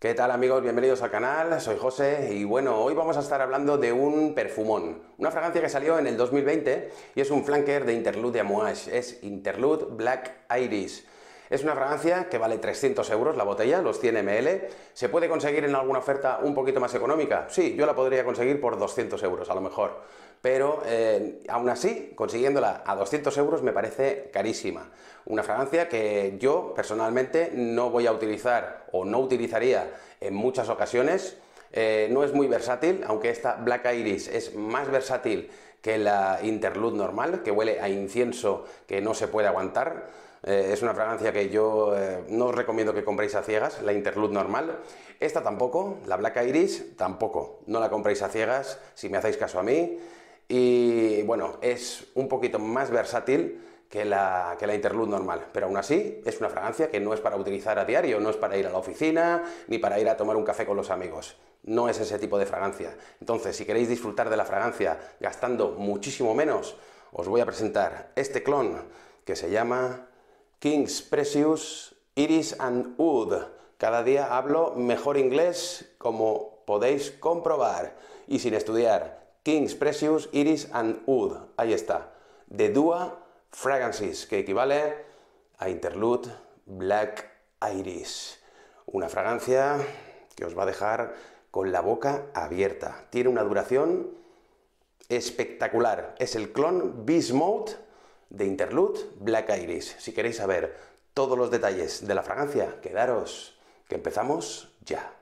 ¿Qué tal amigos? Bienvenidos al canal, soy José y bueno, hoy vamos a estar hablando de un perfumón, una fragancia que salió en el 2020 y es un flanker de Interlude de Amouage, es Interlude Black Iris. Es una fragancia que vale 300 euros la botella, los 100 ml. ¿Se puede conseguir en alguna oferta un poquito más económica? Sí, yo la podría conseguir por 200 euros a lo mejor. Pero eh, aún así, consiguiéndola a 200 euros me parece carísima. Una fragancia que yo personalmente no voy a utilizar o no utilizaría en muchas ocasiones. Eh, no es muy versátil, aunque esta Black Iris es más versátil que la Interlude normal, que huele a incienso que no se puede aguantar. Eh, es una fragancia que yo eh, no os recomiendo que compréis a ciegas, la Interlude normal. Esta tampoco, la Black Iris tampoco. No la compréis a ciegas si me hacéis caso a mí. Y bueno, es un poquito más versátil que la, que la Interlude normal, pero aún así es una fragancia que no es para utilizar a diario, no es para ir a la oficina ni para ir a tomar un café con los amigos. No es ese tipo de fragancia. Entonces, si queréis disfrutar de la fragancia gastando muchísimo menos, os voy a presentar este clon que se llama King's Precious Iris and Wood. Cada día hablo mejor inglés, como podéis comprobar, y sin estudiar. King's Precious Iris and Wood. Ahí está. De Dua Fragrances, que equivale a Interlude Black Iris. Una fragancia que os va a dejar con la boca abierta. Tiene una duración espectacular. Es el clon Beast de Interlude Black Iris. Si queréis saber todos los detalles de la fragancia, quedaros, que empezamos ya.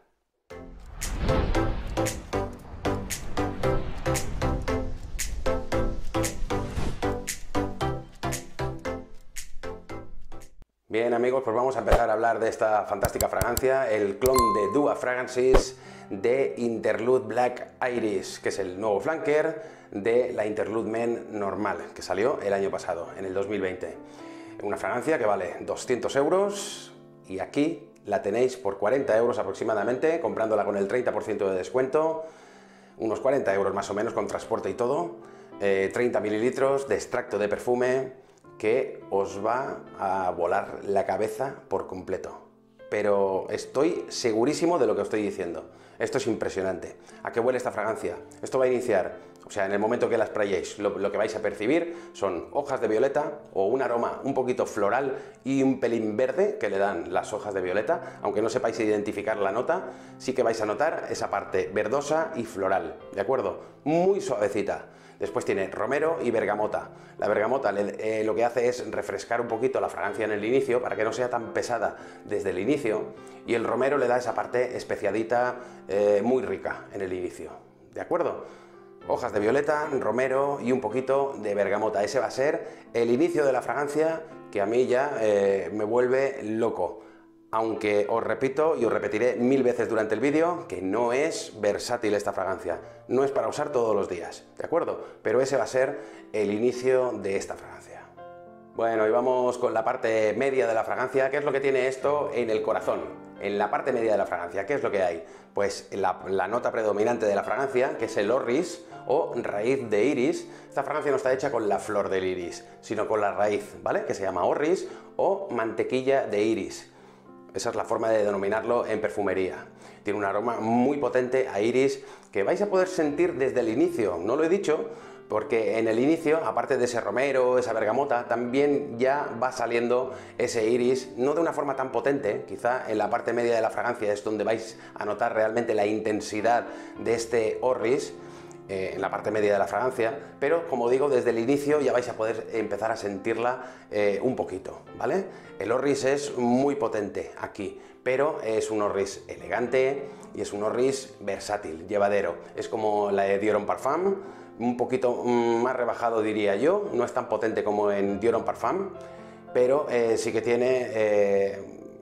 Bien amigos, pues vamos a empezar a hablar de esta fantástica fragancia, el clon de Dua Fragrances de Interlude Black Iris, que es el nuevo flanker de la Interlude Men normal, que salió el año pasado, en el 2020. Una fragancia que vale 200 euros y aquí la tenéis por 40 euros aproximadamente, comprándola con el 30% de descuento, unos 40 euros más o menos con transporte y todo, 30 eh, mililitros de extracto de perfume que os va a volar la cabeza por completo pero estoy segurísimo de lo que estoy diciendo. Esto es impresionante. ¿A qué huele esta fragancia? Esto va a iniciar, o sea, en el momento que la sprayéis, lo, lo, que vais a percibir son hojas de violeta o un aroma un poquito floral y un pelín verde que le dan las hojas de violeta. Aunque no sepáis identificar la nota, sí que vais a notar esa parte verdosa y floral, ¿de acuerdo? Muy suavecita. Después tiene romero y bergamota. La bergamota eh, lo que hace es refrescar un poquito la fragancia en el inicio para que no sea tan pesada desde el inicio y el romero le da esa parte especiadita eh, muy rica en el inicio. ¿De acuerdo? Hojas de violeta, romero y un poquito de bergamota. Ese va a ser el inicio de la fragancia que a mí ya eh, me vuelve loco aunque os repito y os repetiré mil veces durante el vídeo que no es versátil esta fragancia, no es para usar todos los días, ¿de acuerdo? Pero ese va a ser el inicio de esta fragancia. Bueno, y vamos con la parte media de la fragancia. ¿Qué es lo que tiene esto en el corazón? En la parte media de la fragancia, ¿qué es lo que hay? Pues la, nota predominante de la fragancia, que es el orris o raíz de iris. Esta fragancia no está hecha con la flor del iris, sino con la raíz, ¿vale? Que se llama orris o mantequilla de iris. Esa es la forma de denominarlo en perfumería. Tiene un aroma muy potente a iris que vais a poder sentir desde el inicio. No lo he dicho porque en el inicio, aparte de ese romero, esa bergamota, también ya va saliendo ese iris, no de una forma tan potente, quizá en la parte media de la fragancia es donde vais a notar realmente la intensidad de este orris, eh, en la parte media de la fragancia, pero como digo, desde el inicio ya vais a poder empezar a sentirla eh, un poquito, ¿vale? El Orris es muy potente aquí, pero es un Orris elegante y es un Orris versátil, llevadero. Es como la de Dior Parfum, un poquito mm, más rebajado diría yo, no es tan potente como en Dior Parfum, pero eh, sí que tiene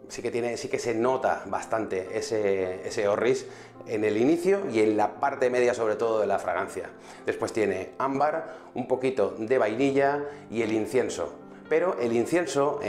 sí que tiene, sí que se nota bastante ese, ese orris en el inicio y en la parte media sobre todo de la fragancia. Después tiene ámbar, un poquito de vainilla y el incienso. Pero el incienso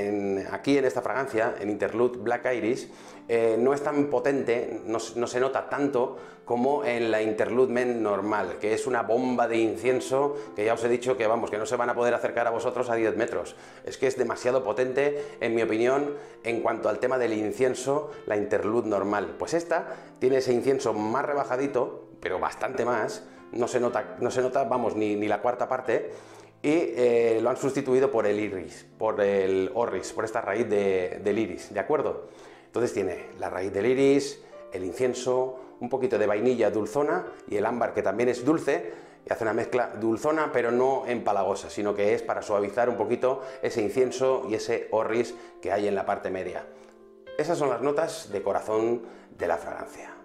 aquí en esta fragancia, en Interlude Black Iris, eh, no es tan potente, no, se nota tanto como en la Interlude Men normal, que es una bomba de incienso que ya os he dicho que vamos, que no se van a poder acercar a vosotros a 10 metros. Es que es demasiado potente, en mi opinión, en cuanto al tema del incienso, la Interlude normal. Pues esta tiene ese incienso más rebajadito, pero bastante más, no se nota, no se nota vamos, ni, la cuarta parte, y eh, lo han sustituido por el iris, por el orris, por esta raíz del iris, ¿de acuerdo? Entonces tiene la raíz del iris, el incienso, un poquito de vainilla dulzona y el ámbar que también es dulce y hace una mezcla dulzona pero no empalagosa, sino que es para suavizar un poquito ese incienso y ese orris que hay en la parte media. Esas son las notas de corazón de la fragancia.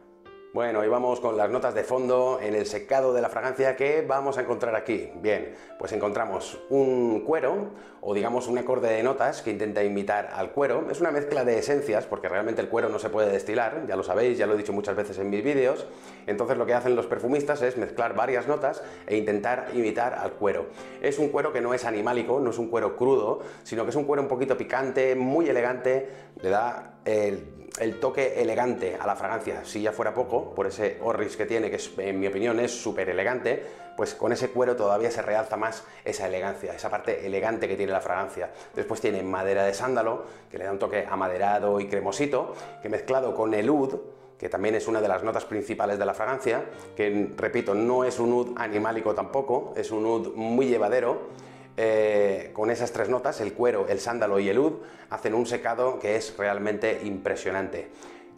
Bueno, y vamos con las notas de fondo en el secado de la fragancia que vamos a encontrar aquí. Bien, pues encontramos un cuero o digamos un acorde de notas que intenta imitar al cuero. Es una mezcla de esencias porque realmente el cuero no se puede destilar, ya lo sabéis, ya lo he dicho muchas veces en mis vídeos. Entonces lo que hacen los perfumistas es mezclar varias notas e intentar imitar al cuero. Es un cuero que no es animálico, no es un cuero crudo, sino que es un cuero un poquito picante, muy elegante, le da el toque elegante a la fragancia, si ya fuera poco, por ese orris que tiene, que en mi opinión es súper elegante, pues con ese cuero todavía se realza más esa elegancia, esa parte elegante que tiene la fragancia. Después tiene madera de sándalo, que le da un toque amaderado y cremosito, que mezclado con el oud, que también es una de las notas principales de la fragancia, que repito, no es un oud animálico tampoco, es un oud muy llevadero, eh, con esas tres notas, el cuero, el sándalo y el ud, hacen un secado que es realmente impresionante.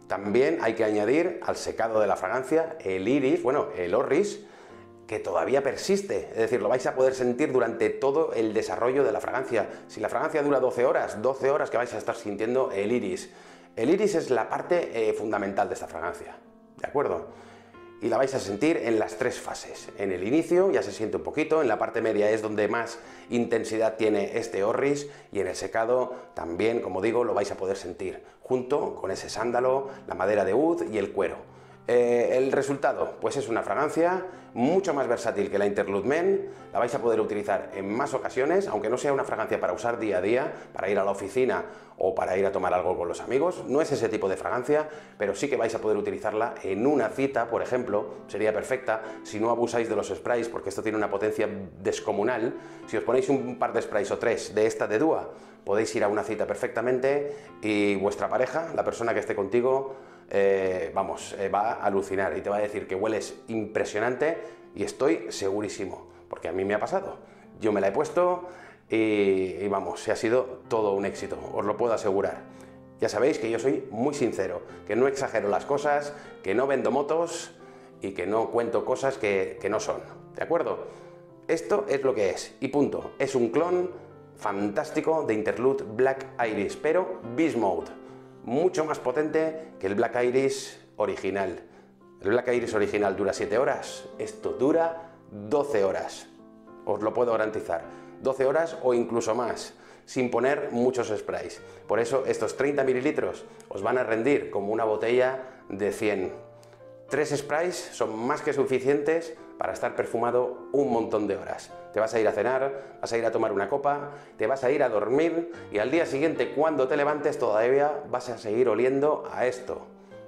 También hay que añadir al secado de la fragancia el iris, bueno, el orris, que todavía persiste, es decir, lo vais a poder sentir durante todo el desarrollo de la fragancia. Si la fragancia dura 12 horas, 12 horas que vais a estar sintiendo el iris. El iris es la parte eh, fundamental de esta fragancia, ¿de acuerdo? Y la vais a sentir en las tres fases. En el inicio ya se siente un poquito, en la parte media es donde más intensidad tiene este orris y en el secado también, como digo, lo vais a poder sentir, junto con ese sándalo, la madera de oud y el cuero. Eh, el resultado, pues es una fragancia mucho más versátil que la Interlude Men, la vais a poder utilizar en más ocasiones, aunque no sea una fragancia para usar día a día, para ir a la oficina o para ir a tomar algo con los amigos, no es ese tipo de fragancia, pero sí que vais a poder utilizarla en una cita, por ejemplo, sería perfecta si no abusáis de los sprays, porque esto tiene una potencia descomunal, si os ponéis un par de sprays o tres de esta de Dua, podéis ir a una cita perfectamente y vuestra pareja, la persona que esté contigo, eh, vamos, eh, va a alucinar y te va a decir que hueles impresionante y estoy segurísimo, porque a mí me ha pasado. Yo me la he puesto y, vamos, se ha sido todo un éxito, os lo puedo asegurar. Ya sabéis que yo soy muy sincero, que no exagero las cosas, que no vendo motos y que no cuento cosas que, que no son, ¿de acuerdo? Esto es lo que es, y punto. Es un clon fantástico de Interlude Black Iris, pero Beast Mode mucho más potente que el Black Iris original. El Black Iris original dura 7 horas, esto dura 12 horas. Os lo puedo garantizar. 12 horas o incluso más, sin poner muchos sprays. Por eso estos 30 mililitros os van a rendir como una botella de 100. Tres sprays son más que suficientes para estar perfumado un montón de horas. Te vas a ir a cenar, vas a ir a tomar una copa, te vas a ir a dormir y al día siguiente cuando te levantes todavía vas a seguir oliendo a esto.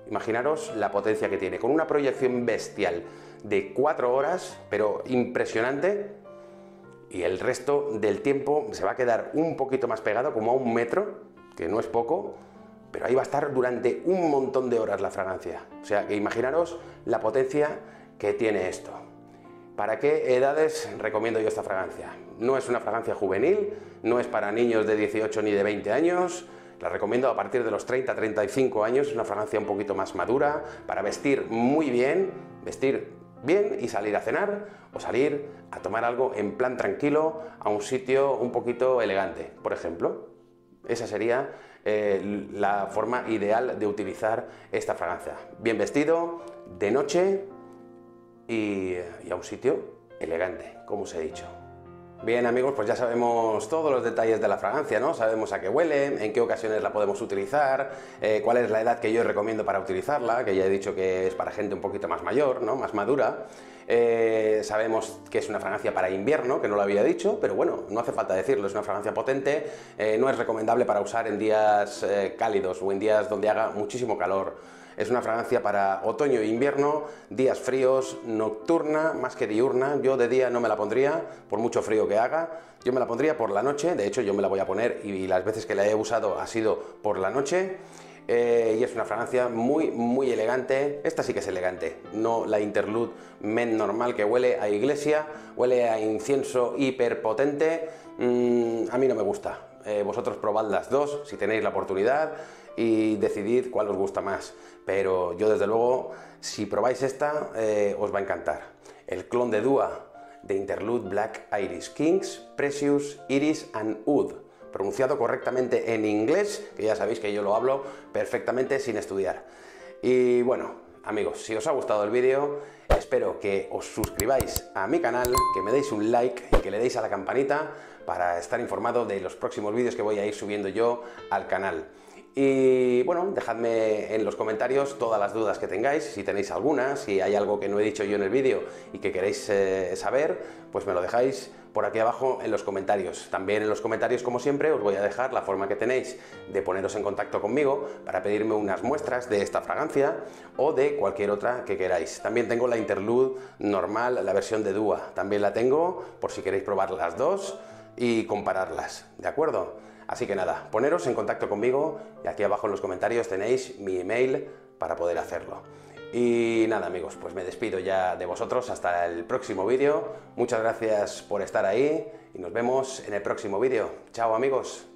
Imaginaros la potencia que tiene, con una proyección bestial de 4 horas, pero impresionante, y el resto del tiempo se va a quedar un poquito más pegado, como a un metro, que no es poco, pero ahí va a estar durante un montón de horas la fragancia. O sea, que imaginaros la potencia que tiene esto. ¿Para qué edades recomiendo yo esta fragancia? No es una fragancia juvenil, no es para niños de 18 ni de 20 años, la recomiendo a partir de los 30-35 años, es una fragancia un poquito más madura, para vestir muy bien, vestir bien y salir a cenar o salir a tomar algo en plan tranquilo a un sitio un poquito elegante, por ejemplo. Esa sería eh, la forma ideal de utilizar esta fragancia. Bien vestido, de noche, y, a un sitio elegante, como os he dicho. Bien amigos, pues ya sabemos todos los detalles de la fragancia, ¿no? Sabemos a qué huele, en qué ocasiones la podemos utilizar, eh, cuál es la edad que yo recomiendo para utilizarla, que ya he dicho que es para gente un poquito más mayor, ¿no? Más madura. Eh, sabemos que es una fragancia para invierno, que no lo había dicho, pero bueno, no hace falta decirlo, es una fragancia potente, eh, no es recomendable para usar en días cálidos o en días donde haga muchísimo calor. Es una fragancia para otoño e invierno, días fríos, nocturna más que diurna. Yo de día no me la pondría, por mucho frío que haga. Yo me la pondría por la noche, de hecho yo me la voy a poner y las veces que la he usado ha sido por la noche. Eh, y es una fragancia muy, muy elegante. Esta sí que es elegante, no la Interlude Men normal que huele a iglesia, huele a incienso hiperpotente. Mm, a mí no me gusta. Eh, vosotros probad las dos si tenéis la oportunidad y decidid cuál os gusta más. Pero yo desde luego, si probáis esta, eh, os va a encantar. El clon de Dua de Interlude Black Iris Kings, Precious, Iris and Oud. Pronunciado correctamente en inglés, que ya sabéis que yo lo hablo perfectamente sin estudiar. Y bueno, amigos, si os ha gustado el vídeo, espero que os suscribáis a mi canal, que me deis un like y que le deis a la campanita para estar informado de los próximos vídeos que voy a ir subiendo yo al canal. Y bueno, dejadme en los comentarios todas las dudas que tengáis, si tenéis algunas, si hay algo que no he dicho yo en el vídeo y que queréis eh, saber, pues me lo dejáis por aquí abajo en los comentarios. También en los comentarios, como siempre, os voy a dejar la forma que tenéis de poneros en contacto conmigo para pedirme unas muestras de esta fragancia o de cualquier otra que queráis. También tengo la Interlude normal, la versión de Dua. También la tengo por si queréis probar las dos y compararlas, ¿de acuerdo? Así que nada, poneros en contacto conmigo y aquí abajo en los comentarios tenéis mi email para poder hacerlo. Y nada amigos, pues me despido ya de vosotros hasta el próximo vídeo. Muchas gracias por estar ahí y nos vemos en el próximo vídeo. Chao amigos.